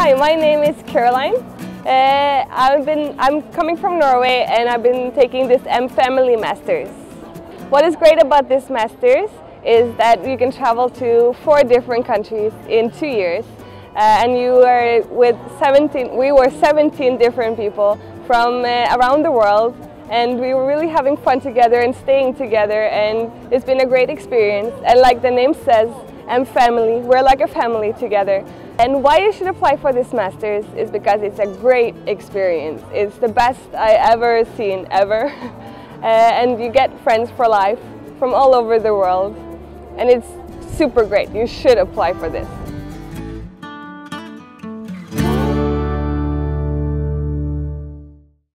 Hi, my name is Karoline. Uh, I've been, I'm coming from Norway and I've been taking this M Family Masters. What is great about this Masters is that you can travel to four different countries in two years. Uh, and you are with 17, we were 17 different people from uh, around the world and we were really having fun together and staying together and it's been a great experience and like the name says M family we're like a family together and why you should apply for this masters is because it's a great experience. It's the best i ever seen ever. Uh, and you get friends for life from all over the world. And it's super great. You should apply for this